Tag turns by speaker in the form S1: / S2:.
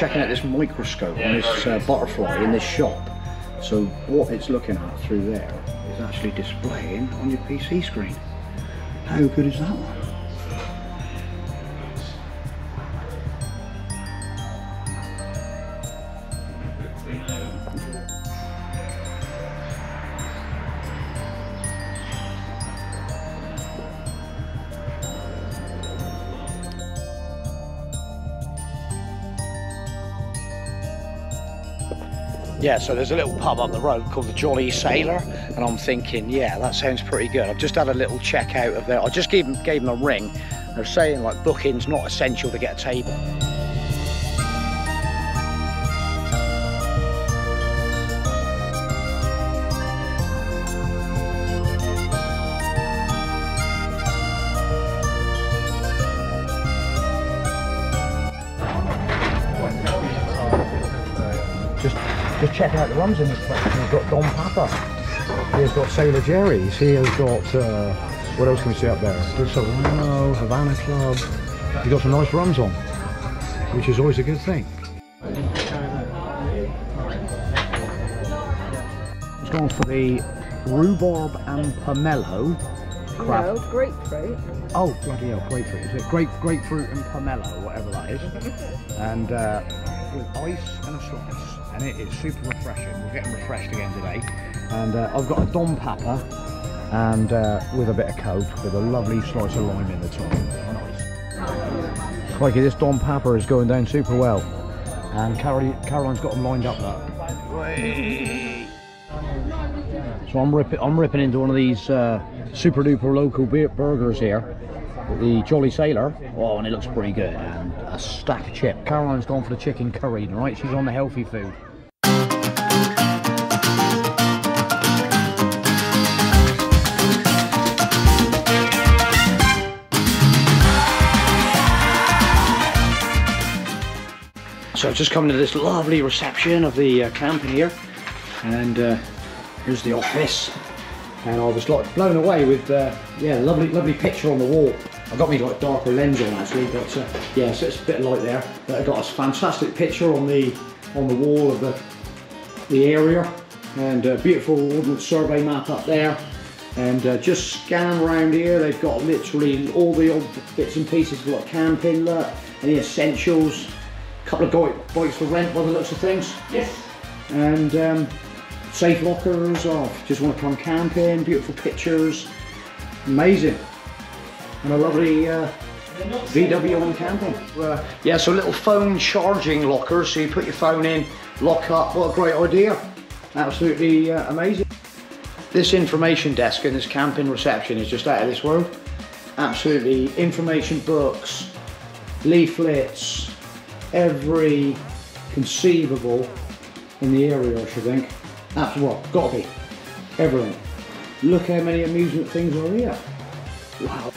S1: checking out this microscope on this uh, butterfly in this shop. So what it's looking at through there is actually displaying on your PC screen. How good is that one? Yeah, so there's a little pub up the road called the Jolly Sailor, and I'm thinking, yeah, that sounds pretty good. I've just had a little check out of there. I just gave them, gave them a ring. They're saying like booking's not essential to get a table. Just just check out the rums in this place. He's got Don Papa. He's got Sailor Jerry's. He has got uh, what else can we see up there? There's Serrano, Havana Club. He's got some nice rums on, which is always a good thing. He's gone for the rhubarb and pomelo. crab.
S2: No, grapefruit.
S1: Oh, bloody hell, grapefruit. Is it grape, grapefruit and pomelo, whatever that is? and uh, with ice and a slice. And it is super refreshing. We're getting refreshed again today. And uh, I've got a Don Papa and uh, with a bit of Coke with a lovely slice of lime in the top. Nice. Crikey, this Don Papa is going down super well. And Carol, Caroline's got them lined up there. So I'm ripping, I'm ripping into one of these uh, super duper local burgers here, the Jolly Sailor. Oh, and it looks pretty good. And a stack of chip. Caroline's gone for the chicken curry, right? She's on the healthy food. So I've just come to this lovely reception of the uh, camping here, and uh, here's the office. And I was like blown away with uh, yeah, lovely, lovely picture on the wall. I got me like darker lens on actually, but uh, yeah, so it's a bit of light there. But I got a fantastic picture on the on the wall of the the area, and a beautiful ordnance survey map up there. And uh, just scan around here, they've got literally all the old bits and pieces like camping, look, any essentials, a couple of bikes for rent by the looks of things.
S2: Yes.
S1: And um, safe lockers, oh, just want to come camping, beautiful pictures, amazing. And a lovely uh, VW on camping. Uh, yeah, so little phone charging lockers, so you put your phone in, lock up, what a great idea. Absolutely uh, amazing. This information desk in this camping reception is just out of this world. Absolutely, information books, leaflets, every conceivable in the area, I should think. That's what, gotta be. Everything. Look how many amusement things are here. Wow.